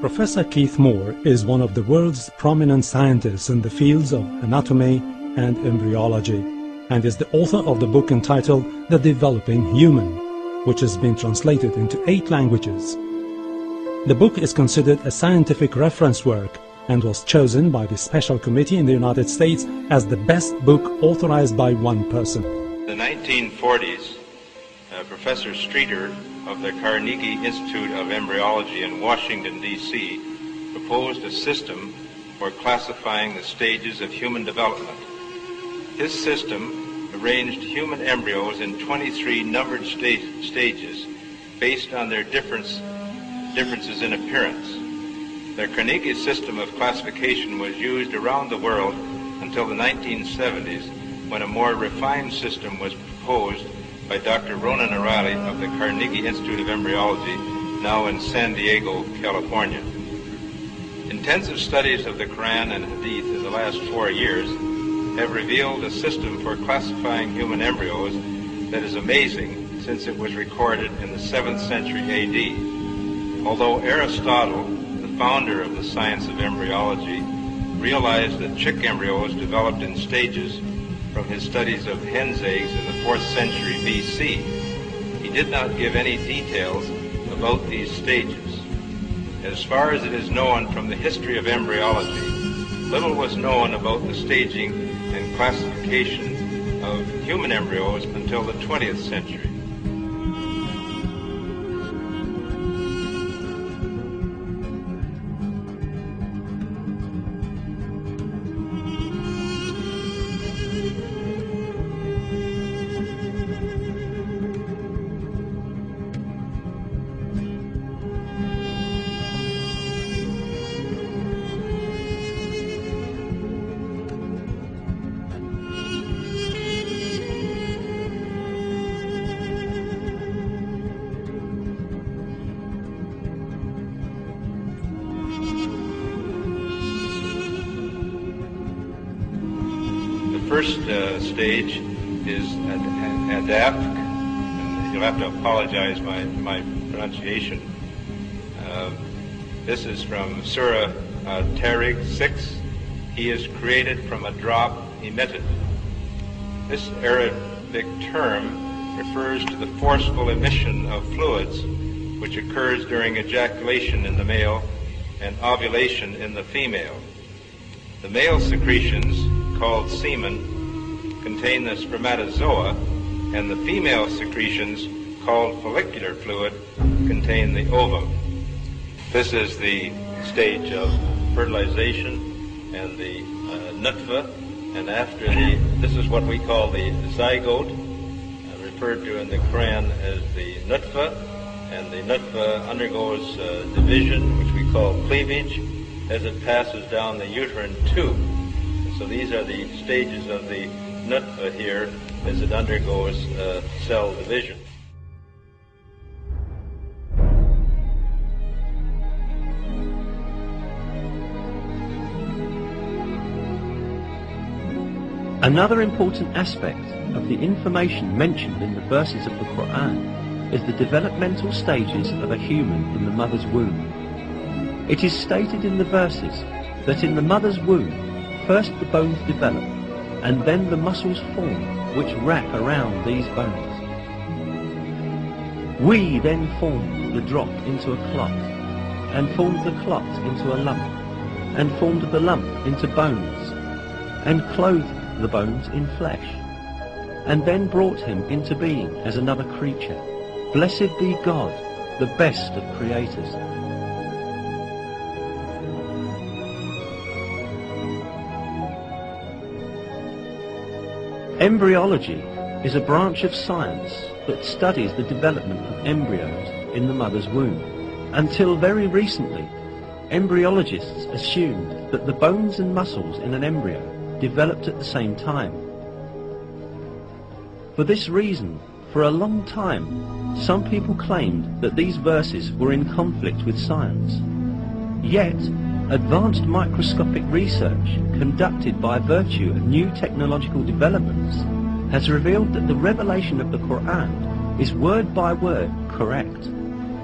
Professor Keith Moore is one of the world's prominent scientists in the fields of anatomy and embryology, and is the author of the book entitled The Developing Human, which has been translated into eight languages. The book is considered a scientific reference work and was chosen by the Special Committee in the United States as the best book authorized by one person. In the 1940s, uh, Professor Streeter of the Carnegie Institute of Embryology in Washington, D.C., proposed a system for classifying the stages of human development. His system arranged human embryos in 23 numbered sta- stages based on their difference, differences in appearance. The Carnegie system of classification was used around the world until the 1970s when a more refined system was proposed by Dr. Ronan O'Rahilly of the Carnegie Institute of Embryology, now in San Diego, California. Intensive studies of the Quran and Hadith in the last four years have revealed a system for classifying human embryos that is amazing since it was recorded in the 7th century AD. Although Aristotle the founder of the science of embryology, realized that chick embryos developed in stages from his studies of hen's eggs in the 4th century BC. He did not give any details about these stages. As far as it is known from the history of embryology, little was known about the staging and classification of human embryos until the 20th century. First uh, stage is ad- adapt. And you'll have to apologize my my pronunciation. Uh, this is from Surah uh, Tariq 6. He is created from a drop emitted. This Arabic term refers to the forceful emission of fluids which occurs during ejaculation in the male and ovulation in the female. The male secretions called semen contain the spermatozoa, and the female secretions called follicular fluid contain the ovum. This is the stage of fertilization and the uh, nutfa, and after the, this is what we call the zygote, uh, referred to in the Quran as the nutfa, and the nutfa undergoes uh, division, which we call cleavage, as it passes down the uterine tube. So these are the stages of the nut here as it undergoes uh, cell division. Another important aspect of the information mentioned in the verses of the Quran is the developmental stages of a human in the mother's womb. It is stated in the verses that in the mother's womb First the bones develop, and then the muscles form which wrap around these bones. We then formed the drop into a clot, and formed the clot into a lump, and formed the lump into bones, and clothed the bones in flesh, and then brought him into being as another creature. Blessed be God, the best of creators. Embryology is a branch of science that studies the development of embryos in the mother's womb. Until very recently, embryologists assumed that the bones and muscles in an embryo developed at the same time. For this reason, for a long time, some people claimed that these verses were in conflict with science. Yet, Advanced microscopic research conducted by virtue of new technological developments has revealed that the revelation of the Quran is word by word correct.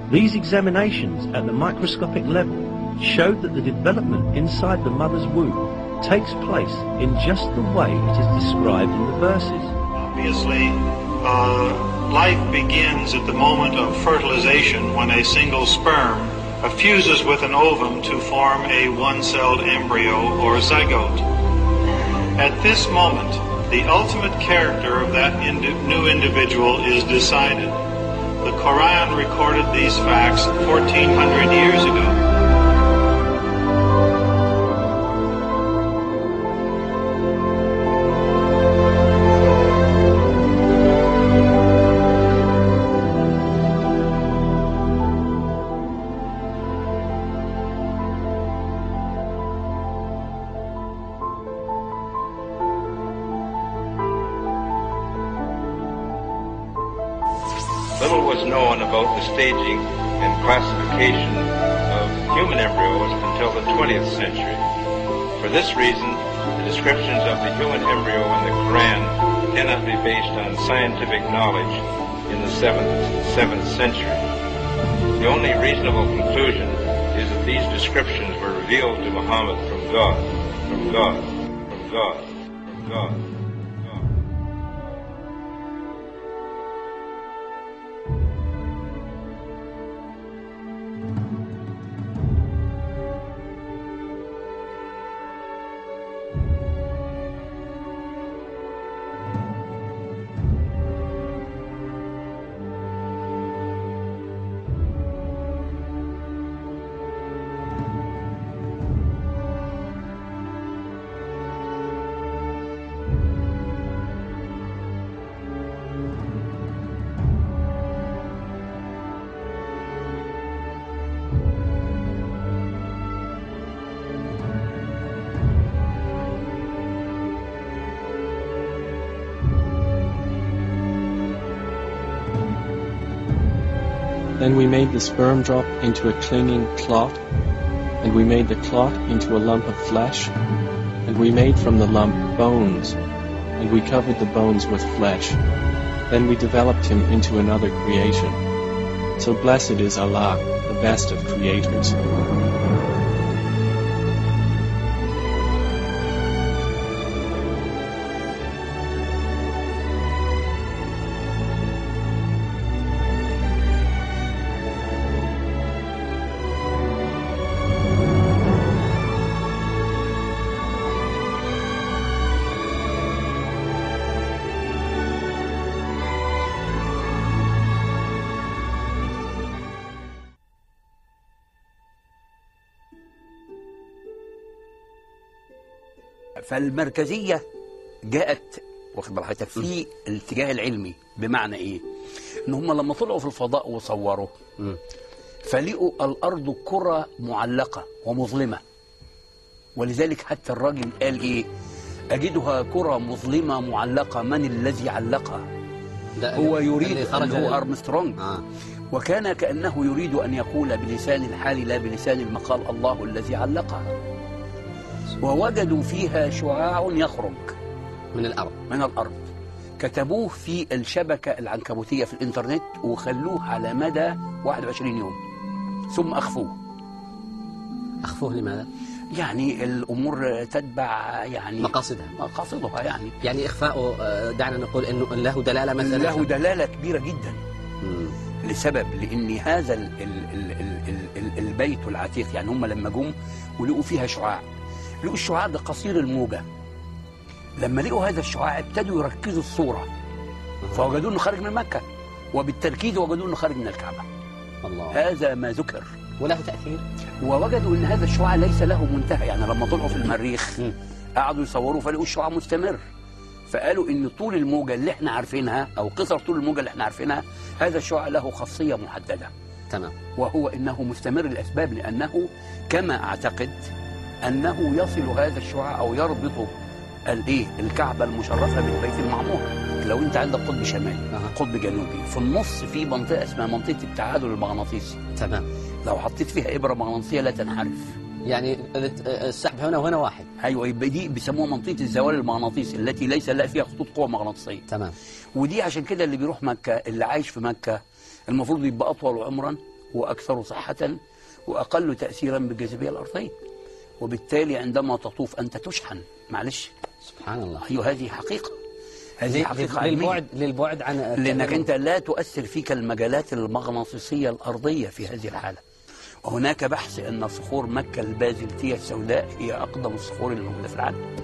These examinations at the microscopic level showed that the development inside the mother's womb takes place in just the way it is described in the verses. Obviously, uh, life begins at the moment of fertilization when a single sperm fuses with an ovum to form a one-celled embryo or zygote. At this moment, the ultimate character of that indi- new individual is decided. The Quran recorded these facts 1400 years ago. Staging and classification of human embryos until the 20th century. For this reason, the descriptions of the human embryo in the Quran cannot be based on scientific knowledge in the 7th, 7th century. The only reasonable conclusion is that these descriptions were revealed to Muhammad from God, from God, from God, from God. Then we made the sperm drop into a clinging clot, and we made the clot into a lump of flesh, and we made from the lump bones, and we covered the bones with flesh. Then we developed him into another creation. So blessed is Allah, the best of creators. فالمركزية جاءت واخد بال حضرتك في الاتجاه العلمي بمعنى إيه؟ إن هم لما طلعوا في الفضاء وصوروا فلقوا الأرض كرة معلقة ومظلمة ولذلك حتى الراجل قال إيه؟ أجدها كرة مظلمة معلقة من الذي علقها؟ هو يريد خرج هو أرمسترونج آه. وكان كأنه يريد أن يقول بلسان الحال لا بلسان المقال الله الذي علقها ووجدوا فيها شعاع يخرج. من الأرض. من الأرض. كتبوه في الشبكة العنكبوتية في الإنترنت وخلوه على مدى 21 يوم. ثم أخفوه. أخفوه لماذا؟ يعني الأمور تتبع يعني مقاصدها. مقاصدها يعني. يعني إخفاؤه آه، دعنا نقول إنه له دلالة مثلا. له دلالة كبيرة جدا. مم. لسبب لأن هذا ال ال ال ال ال ال البيت العتيق يعني هم لما جم ولقوا فيها شعاع. لقوا الشعاع ده قصير الموجة. لما لقوا هذا الشعاع ابتدوا يركزوا الصورة فوجدوا إنه خارج من مكة. وبالتركيز وجدوا إنه خارج من الكعبة. الله. هذا ما ذكر. وله تأثير؟ ووجدوا إن هذا الشعاع ليس له منتهى. يعني لما طلعوا في المريخ. قعدوا يصوروا فلقوا الشعاع مستمر. فقالوا إن طول الموجة اللي إحنا عارفينها أو قصر طول الموجة اللي إحنا عارفينها هذا الشعاع له خاصية محددة. تمام. وهو إنه مستمر الاسباب لأنه كما أعتقد أنه يصل هذا الشعاع أو يربط الايه الكعبة المشرفة بالبيت المعمور. لو أنت عندك قطب شمالي. قطب جنوبي في النص في منطقة اسمها منطقة التعادل المغناطيسي. تمام. لو حطيت فيها إبرة مغناطيسية لا تنحرف. يعني السحب هنا وهنا واحد. أيوه يبقى دي بيسموها منطقة الزوال المغناطيسي التي ليس لها فيها خطوط قوة مغناطيسية. تمام. ودي عشان كده اللي بيروح مكة اللي عايش في مكة المفروض يبقى أطول عمرا وأكثر صحة وأقل تأثيرا بالجاذبية الأرضية وبالتالي عندما تطوف أنت تشحن. معلش. سبحان الله. أيوه هذه حقيقة. هذه حقيقة للبعد للبعد عن لأنك أنت لا تؤثر فيك المجالات المغناطيسية الأرضية في هذه الحالة. وهناك بحث أن صخور مكة البازلتية السوداء هي أقدم الصخور الموجودة في العالم.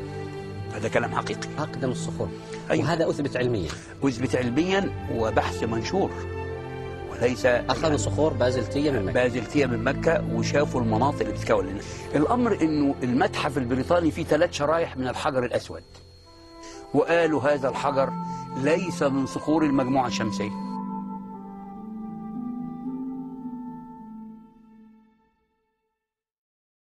هذا كلام حقيقي. أقدم الصخور. أيوة. وهذا أثبت علميا. أثبت علميا وبحث منشور. وليس أخذوا صخور بازلتية من مكة. بازلتية من مكة وشافوا المناطق اللي بتتكون لنا الأمر أنه المتحف البريطاني فيه ثلاث شرايح من الحجر الأسود. وقالوا هذا الحجر ليس من صخور المجموعة الشمسية.